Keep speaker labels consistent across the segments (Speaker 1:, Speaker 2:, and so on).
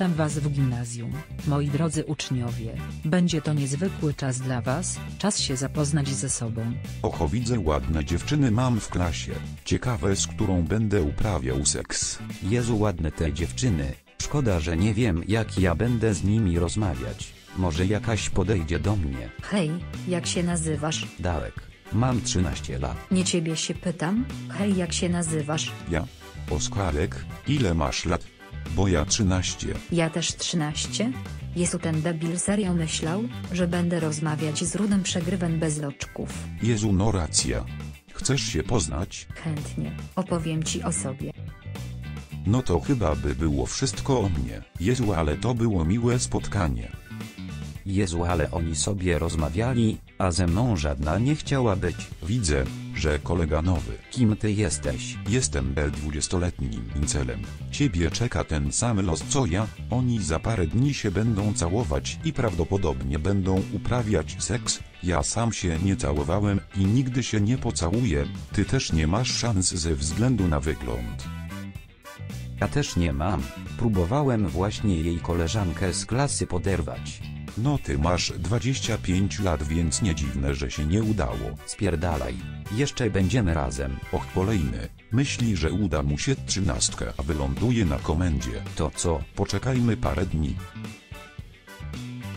Speaker 1: Witam Was w gimnazjum, moi drodzy uczniowie. Będzie to niezwykły czas dla Was, czas się zapoznać ze sobą.
Speaker 2: Oho widzę ładne dziewczyny mam w klasie. Ciekawe z którą będę uprawiał seks.
Speaker 3: Jezu ładne te dziewczyny, szkoda, że nie wiem jak ja będę z nimi rozmawiać. Może jakaś podejdzie do mnie.
Speaker 4: Hej, jak się nazywasz?
Speaker 3: Darek, mam 13 lat.
Speaker 4: Nie ciebie się pytam. Hej, jak się nazywasz?
Speaker 2: Ja? Oskarek, ile masz lat? Bo ja 13.
Speaker 4: Ja też 13? Jezu ten debil serio myślał, że będę rozmawiać z rudym przegrywem bez loczków.
Speaker 2: Jezu no racja. Chcesz się poznać?
Speaker 4: Chętnie, opowiem ci o sobie.
Speaker 2: No to chyba by było wszystko o mnie. Jezu ale to było miłe spotkanie.
Speaker 3: Jezu ale oni sobie rozmawiali, a ze mną żadna nie chciała być.
Speaker 2: Widzę, że kolega nowy.
Speaker 3: Kim ty jesteś?
Speaker 2: Jestem bel 20-letnim incelem. Ciebie czeka ten sam los co ja, oni za parę dni się będą całować i prawdopodobnie będą uprawiać seks. Ja sam się nie całowałem i nigdy się nie pocałuję, ty też nie masz szans ze względu na wygląd.
Speaker 3: Ja też nie mam. Próbowałem właśnie jej koleżankę z klasy poderwać.
Speaker 2: No ty masz 25 lat więc nie dziwne że się nie udało.
Speaker 3: Spierdalaj. Jeszcze będziemy razem.
Speaker 2: Och kolejny, myśli że uda mu się trzynastka a wyląduje na komendzie.
Speaker 3: To co?
Speaker 2: Poczekajmy parę dni.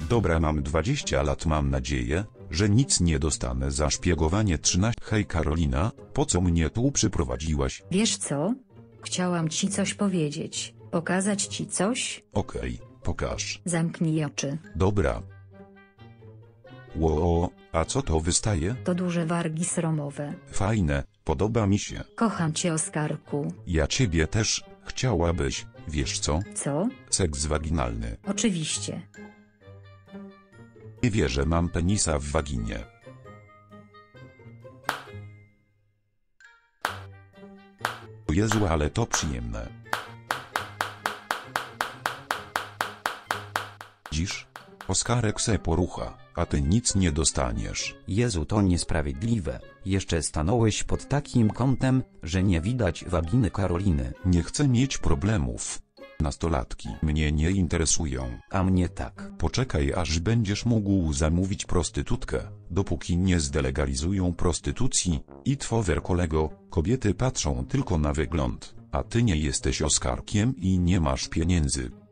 Speaker 2: Dobra mam 20 lat mam nadzieję, że nic nie dostanę za szpiegowanie 13. Hej Karolina, po co mnie tu przyprowadziłaś?
Speaker 4: Wiesz co? Chciałam ci coś powiedzieć. Pokazać ci coś?
Speaker 2: Okej, pokaż.
Speaker 4: Zamknij oczy.
Speaker 2: Dobra. Ło, a co to wystaje?
Speaker 4: To duże wargi sromowe.
Speaker 2: Fajne, podoba mi się.
Speaker 4: Kocham cię Oskarku.
Speaker 2: Ja ciebie też, chciałabyś, wiesz co?
Speaker 4: Co?
Speaker 2: Seks waginalny.
Speaker 4: Oczywiście.
Speaker 2: Nie wierzę mam penisa w waginie. Jezu ale to przyjemne. Dziś? Oskarek se porucha, a ty nic nie dostaniesz.
Speaker 3: Jezu to niesprawiedliwe. Jeszcze stanąłeś pod takim kątem, że nie widać waginy Karoliny.
Speaker 2: Nie chcę mieć problemów. Nastolatki mnie nie interesują.
Speaker 3: A mnie tak.
Speaker 2: Poczekaj aż będziesz mógł zamówić prostytutkę, dopóki nie zdelegalizują prostytucji, i twower kolego, kobiety patrzą tylko na wygląd, a ty nie jesteś Oskarkiem i nie masz pieniędzy.